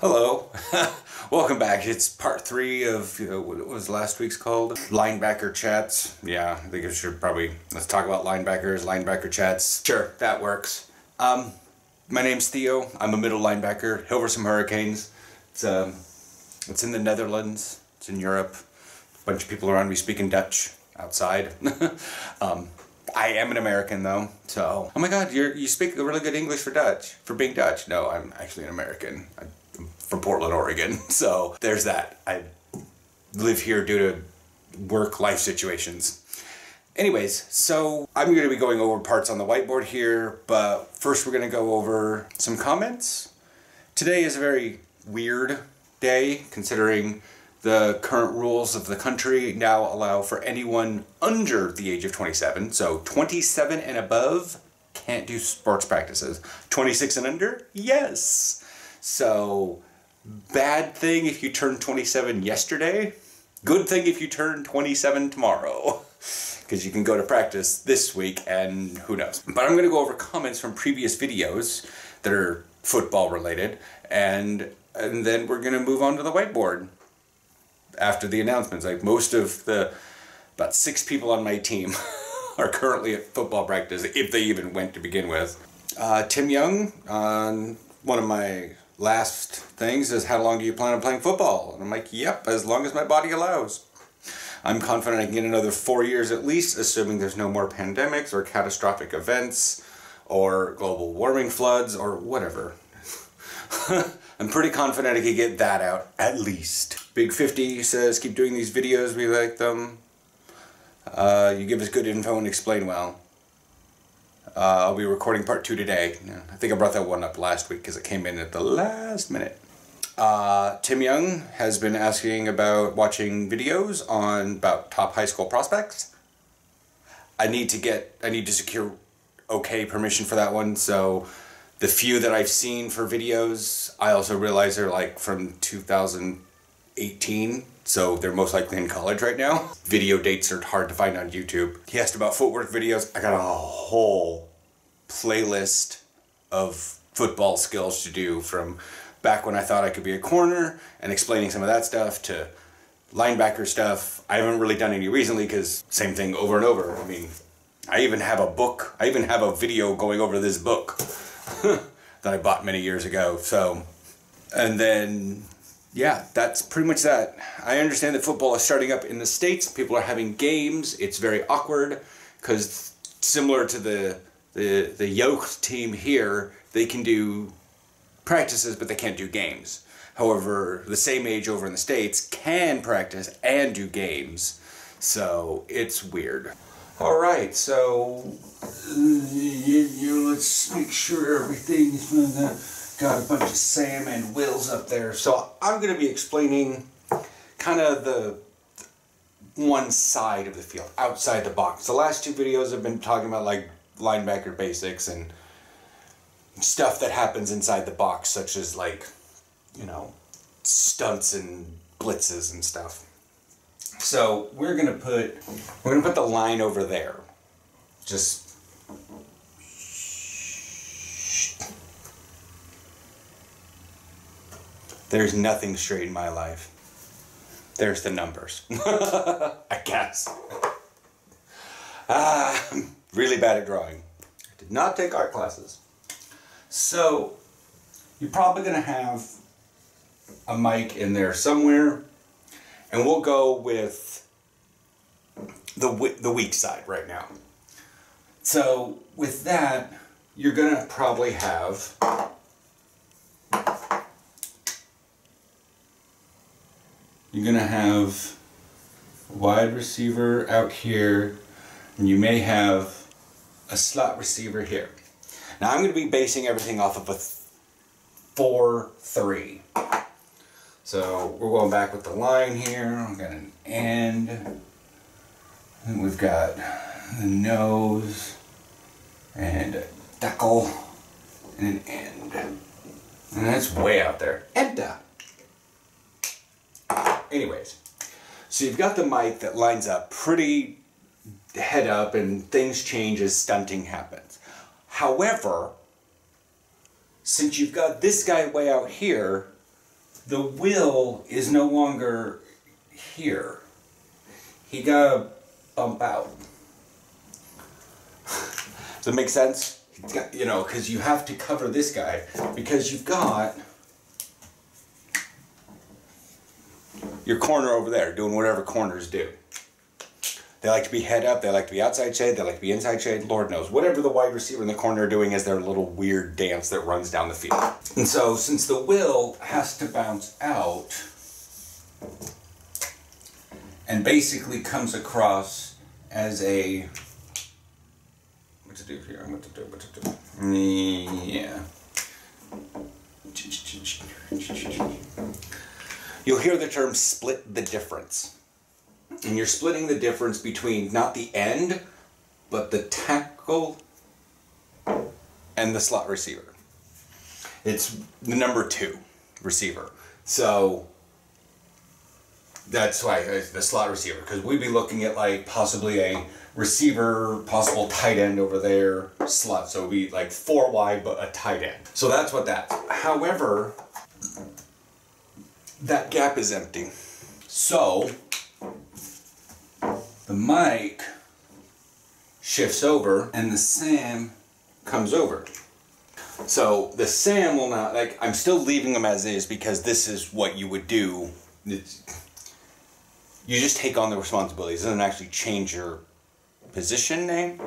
Hello, welcome back. It's part three of what was last week's called linebacker chats. Yeah, I think I should probably let's talk about linebackers, linebacker chats. Sure, that works. Um, my name's Theo. I'm a middle linebacker. Hilversum Hurricanes. It's um, it's in the Netherlands. It's in Europe. A bunch of people around me speaking Dutch outside. um, I am an American though, so oh my God, you you speak a really good English for Dutch for being Dutch. No, I'm actually an American. I, from Portland, Oregon. So there's that. I live here due to work life situations. Anyways, so I'm going to be going over parts on the whiteboard here, but first we're going to go over some comments. Today is a very weird day considering the current rules of the country now allow for anyone under the age of 27, so 27 and above can't do sports practices. 26 and under, yes. So Bad thing if you turn 27 yesterday. Good thing if you turn 27 tomorrow. Because you can go to practice this week and who knows. But I'm going to go over comments from previous videos that are football related. And, and then we're going to move on to the whiteboard after the announcements. Like most of the, about six people on my team are currently at football practice, if they even went to begin with. Uh, Tim Young, on one of my last things is how long do you plan on playing football? And I'm like, yep, as long as my body allows. I'm confident I can get another four years at least, assuming there's no more pandemics or catastrophic events or global warming floods or whatever. I'm pretty confident I could get that out at least. Big 50 says, keep doing these videos, we like them. Uh, you give us good info and explain well. Uh, I'll be recording part two today. I think I brought that one up last week because it came in at the last minute. Uh, Tim Young has been asking about watching videos on about top high school prospects. I need to get, I need to secure okay permission for that one. So the few that I've seen for videos, I also realize they're like from 2018. So they're most likely in college right now. Video dates are hard to find on YouTube. He asked about footwork videos. I got a whole playlist of football skills to do from back when I thought I could be a corner and explaining some of that stuff to linebacker stuff. I haven't really done any recently because same thing over and over. I mean, I even have a book. I even have a video going over this book that I bought many years ago. So, and then, yeah, that's pretty much that. I understand that football is starting up in the States. People are having games. It's very awkward because similar to the the the yoke team here, they can do practices, but they can't do games. However, the same age over in the States can practice and do games. So it's weird. All right, so uh, let's make sure everything's got a bunch of Sam and Wills up there. So I'm going to be explaining kind of the one side of the field, outside the box. The last two videos have been talking about like linebacker basics and stuff that happens inside the box, such as like, you know, stunts and blitzes and stuff. So we're gonna put we're gonna put the line over there. Just There's nothing straight in my life. There's the numbers. I guess. Ah, I'm really bad at drawing. I did not take art classes. So, you're probably going to have a Mike in there somewhere, and we'll go with the, the weak side right now. So, with that, you're going to probably have you're going to have wide receiver out here and you may have a slot receiver here. Now I'm going to be basing everything off of a 4-3. So we're going back with the line here. We've got an end. And we've got the nose and a tackle and an end. And that's way out there. Enter. Anyways, so you've got the Mike that lines up pretty head up and things change as stunting happens. However, since you've got this guy way out here, the will is no longer here. He got bump out. Does it make sense? You know, because you have to cover this guy because you've got your corner over there doing whatever corners do. They like to be head up, they like to be outside shade, they like to be inside shade, Lord knows. Whatever the wide receiver in the corner are doing is their little weird dance that runs down the field. And so, since the will has to bounce out and basically comes across as a. What to do here? What to do? What to do? Yeah. You'll hear the term split the difference and you're splitting the difference between not the end, but the tackle and the slot receiver. It's the number two receiver. So that's why uh, the slot receiver, because we'd be looking at like possibly a receiver, possible tight end over there, slot. So be like four wide, but a tight end. So that's what that. However, that gap is empty. So the Mike shifts over and the Sam comes over. So the Sam will not, like, I'm still leaving them as is because this is what you would do. It's, you just take on the responsibilities. It doesn't actually change your position name.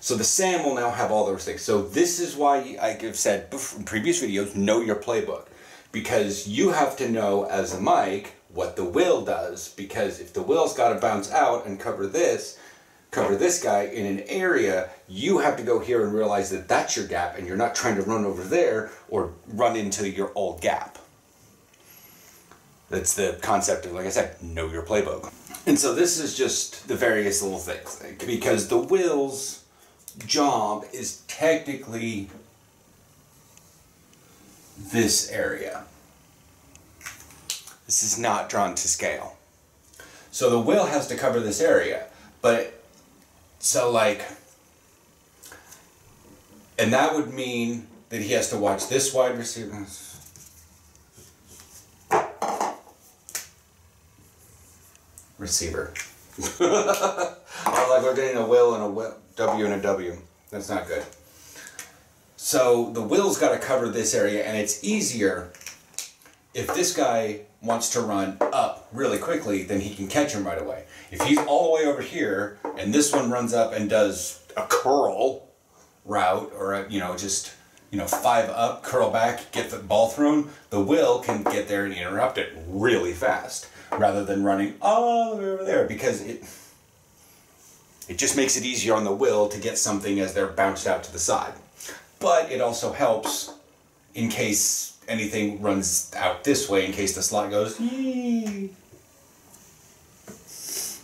So the SAM will now have all those things. So this is why I've said in previous videos, know your playbook. Because you have to know as a Mike what the will does. Because if the will's got to bounce out and cover this cover this guy in an area you have to go here and realize that that's your gap and you're not trying to run over there or run into your old gap. That's the concept of like i said know your playbook. And so this is just the various little things. Because the will's job is technically this area this is not drawn to scale. So the will has to cover this area, but so like, and that would mean that he has to watch this wide receiver. Receiver. like we're getting a will and a will, W and a W. That's not good. So the will's got to cover this area, and it's easier if this guy wants to run up really quickly, then he can catch him right away. If he's all the way over here and this one runs up and does a curl route or a, you know just you know five up, curl back, get the ball thrown, the will can get there and interrupt it really fast rather than running all the way over there because it it just makes it easier on the will to get something as they're bounced out to the side. But it also helps in case anything runs out this way in case the slot goes.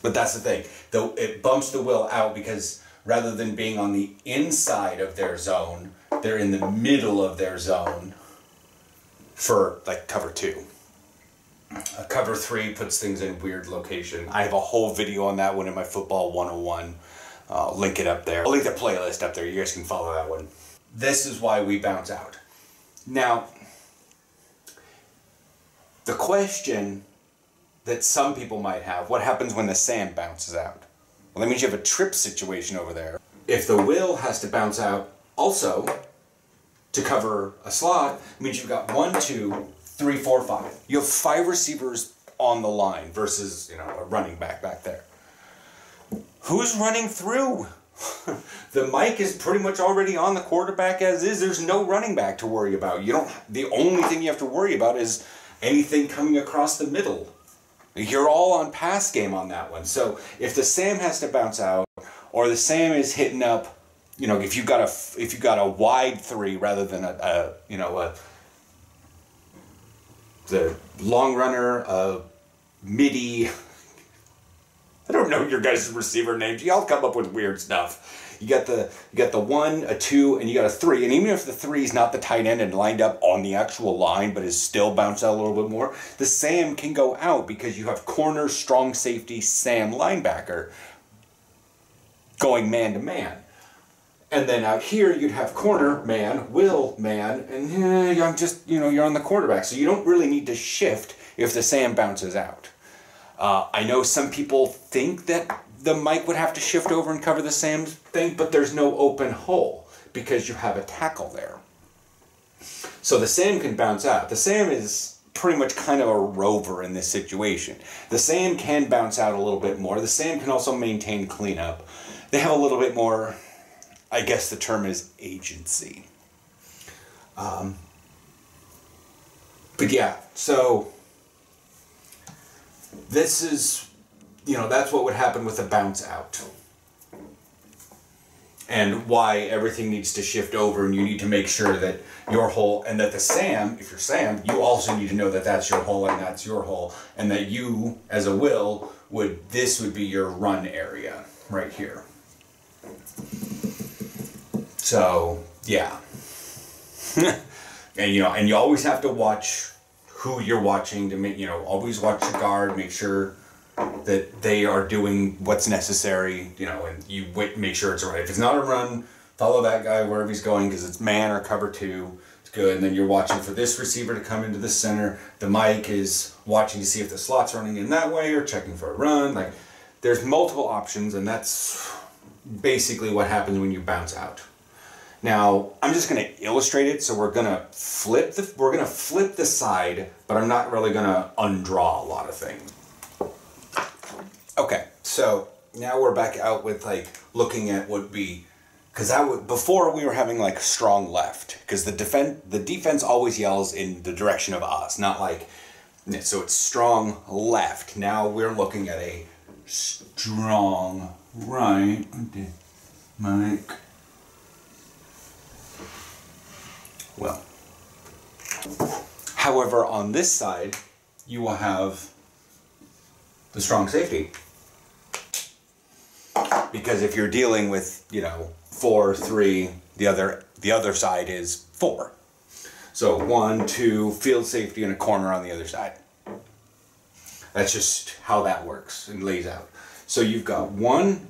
But that's the thing. Though it bumps the will out because rather than being on the inside of their zone, they're in the middle of their zone for like cover two. Uh, cover three puts things in weird location. I have a whole video on that one in my football 101. Uh, link it up there. I'll link the playlist up there. You guys can follow that one. This is why we bounce out. Now, the question that some people might have, what happens when the Sam bounces out? Well, that means you have a trip situation over there. If the will has to bounce out also to cover a slot, means you've got one, two, three, four, five. You have five receivers on the line versus, you know, a running back back there. Who's running through? the Mike is pretty much already on the quarterback as is. There's no running back to worry about. You don't the only thing you have to worry about is anything coming across the middle. You're all on pass game on that one. So if the Sam has to bounce out, or the Sam is hitting up, you know, if you got a if you got a wide three rather than a, a you know a the long runner, a midi. I don't know your guys' receiver names. Y'all come up with weird stuff. You got the you got the one, a two, and you got a three. And even if the three is not the tight end and lined up on the actual line, but is still bounced out a little bit more, the Sam can go out because you have corner, strong safety, Sam linebacker going man to man. And then out here you'd have corner man, will man, and eh, I'm just, you know, you're on the quarterback. So you don't really need to shift if the Sam bounces out. Uh, I know some people think that the Mike would have to shift over and cover the Sam's thing, but there's no open hole because you have a tackle there. So the Sam can bounce out. The Sam is pretty much kind of a rover in this situation. The Sam can bounce out a little bit more. The Sam can also maintain cleanup. They have a little bit more, I guess the term is agency. Um, but yeah, so this is, you know, that's what would happen with a bounce out. And why everything needs to shift over, and you need to make sure that your hole, and that the Sam, if you're Sam, you also need to know that that's your hole and that's your hole, and that you, as a will, would, this would be your run area right here. So, yeah. and you know, and you always have to watch who you're watching to make you know always watch your guard make sure that they are doing what's necessary you know and you wait, make sure it's right. If it's not a run follow that guy wherever he's going because it's man or cover two it's good. And then you're watching for this receiver to come into the center. The Mike is watching to see if the slot's running in that way or checking for a run. Like there's multiple options and that's basically what happens when you bounce out now, I'm just going to illustrate it, so we're going to flip the we're going to flip the side, but I'm not really going to undraw a lot of things. Okay, so now we're back out with like looking at what be because that would before we were having like strong left because the defense the defense always yells in the direction of us, not like so it's strong left. Now we're looking at a strong right. Mike. Well. However, on this side, you will have the strong safety. Because if you're dealing with, you know, four, three, the other the other side is four. So one, two, field safety and a corner on the other side. That's just how that works and lays out. So you've got one,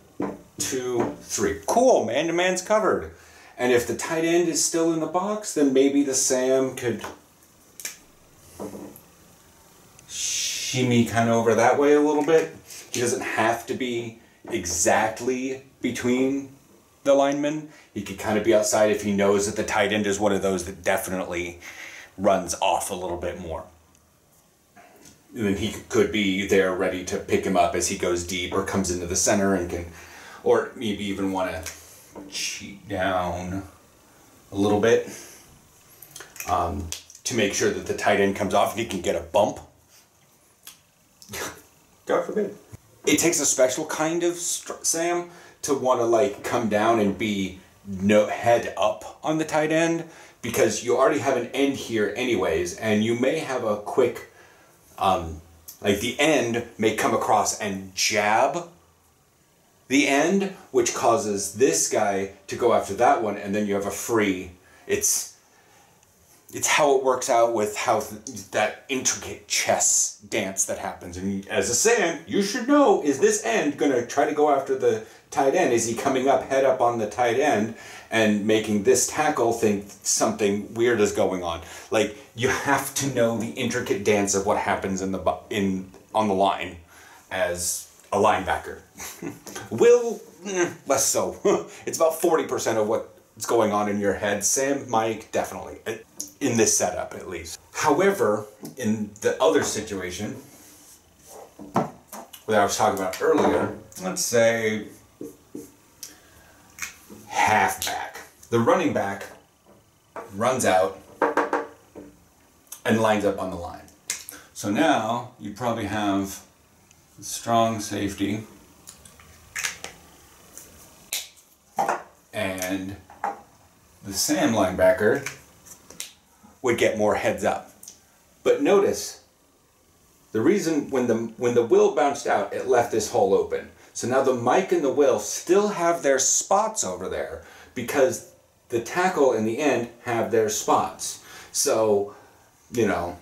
two, three. Cool, man to man's covered. And if the tight end is still in the box, then maybe the Sam could shimmy kind of over that way a little bit. He doesn't have to be exactly between the linemen. He could kind of be outside if he knows that the tight end is one of those that definitely runs off a little bit more. And then he could be there ready to pick him up as he goes deep or comes into the center and can, or maybe even want to cheat down a little bit um, to make sure that the tight end comes off and he can get a bump. God forbid. It takes a special kind of Sam to want to like come down and be no head up on the tight end because you already have an end here anyways and you may have a quick um, like the end may come across and jab the end, which causes this guy to go after that one, and then you have a free. It's it's how it works out with how th- that intricate chess dance that happens. And as a Sam, you should know: is this end going to try to go after the tight end? Is he coming up head up on the tight end and making this tackle think something weird is going on? Like you have to know the intricate dance of what happens in the in on the line as a linebacker. Will, eh, less so. it's about 40% of what's going on in your head. Sam, Mike, definitely. In this setup, at least. However, in the other situation that I was talking about earlier, let's say halfback. The running back runs out and lines up on the line. So now you probably have strong safety and the Sam linebacker would get more heads up. But notice the reason when the when the will bounced out, it left this hole open. So now the Mike and the will still have their spots over there because the tackle and the end have their spots. So, you know,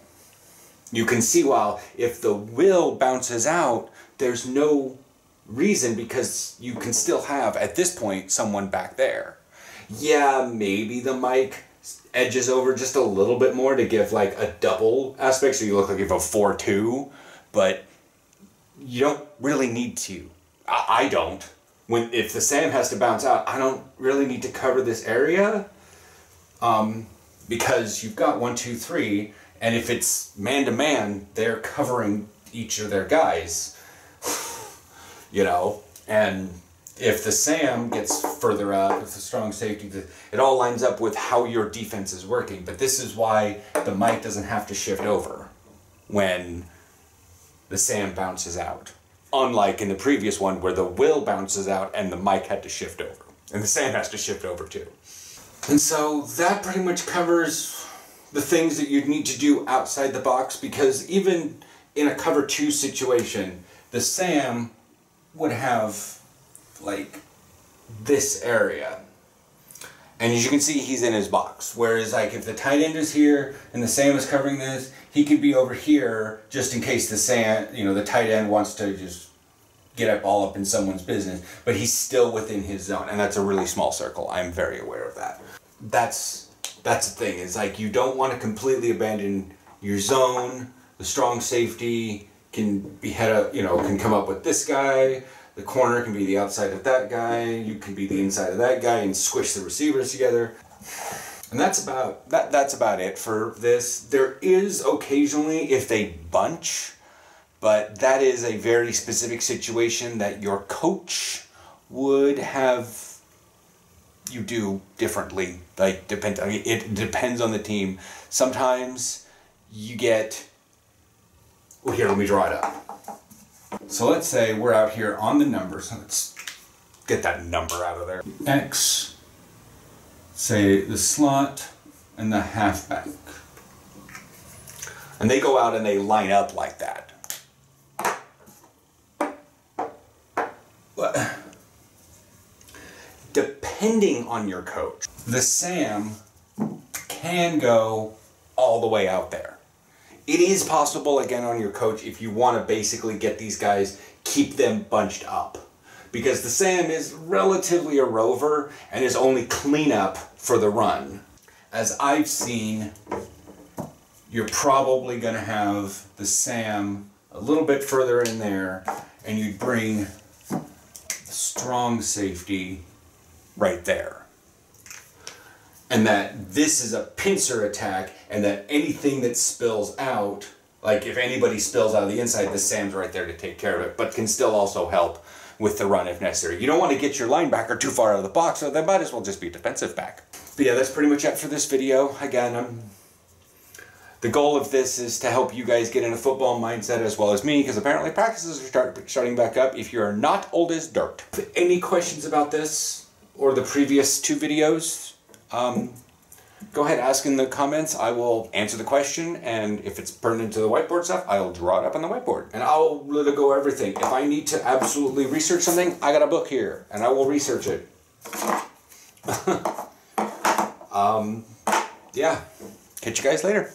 you can see while if the will bounces out, there's no reason because you can still have at this point someone back there. Yeah, maybe the Mike edges over just a little bit more to give like a double aspect so you look like you have a 4-2, but you don't really need to. I, I don't. When if the SAM has to bounce out, I don't really need to cover this area. Um, because you've got one, two, three, and if it's man to man, they're covering each of their guys. you know, and if the SAM gets further out, if the strong safety, it all lines up with how your defense is working. But this is why the Mike doesn't have to shift over when the SAM bounces out. Unlike in the previous one where the will bounces out and the Mike had to shift over. And the SAM has to shift over too. And so that pretty much covers the things that you'd need to do outside the box because even in a cover two situation, the SAM would have like this area. And as you can see, he's in his box. Whereas like if the tight end is here and the SAM is covering this, he could be over here just in case the SAM, you know, the tight end wants to just get up all up in someone's business, but he's still within his zone. And that's a really small circle. I'm very aware of that. That's that's the thing, is like you don't want to completely abandon your zone. The strong safety can be head up, you know, can come up with this guy the corner can be the outside of that guy. You can be the inside of that guy and squish the receivers together. And that's about that. That's about it for this. There is occasionally if they bunch, but that is a very specific situation that your coach would have you do differently. Like depend. I mean, it depends on the team. Sometimes you get. Well, here, let me draw it up. So let's say we're out here on the numbers. Let's get that number out of there. X, say the slot and the halfback. And they go out and they line up like that. But depending on your coach, the SAM can go all the way out there it is possible again on your coach if you want to basically get these guys keep them bunched up because the SAM is relatively a rover and is only cleanup for the run. As I've seen, you're probably going to have the SAM a little bit further in there and you'd bring strong safety right there. And that this is a pincer attack and that anything that spills out like if anybody spills out of the inside the sam's right there to take care of it but can still also help with the run if necessary. You don't want to get your linebacker too far out of the box so they might as well just be defensive back. But yeah that's pretty much it for this video. Again i'm the goal of this is to help you guys get in a football mindset as well as me, because apparently practices are start, starting back up if you're not old as dirt. Any questions about this or the previous two videos, um, go ahead, ask in the comments. I will answer the question, and if it's pertinent to the whiteboard stuff, I'll draw it up on the whiteboard. And I'll let it go everything. If I need to absolutely research something, I got a book here, and I will research it. um, yeah. Catch you guys later.